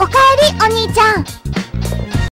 おかえりお兄ちゃん。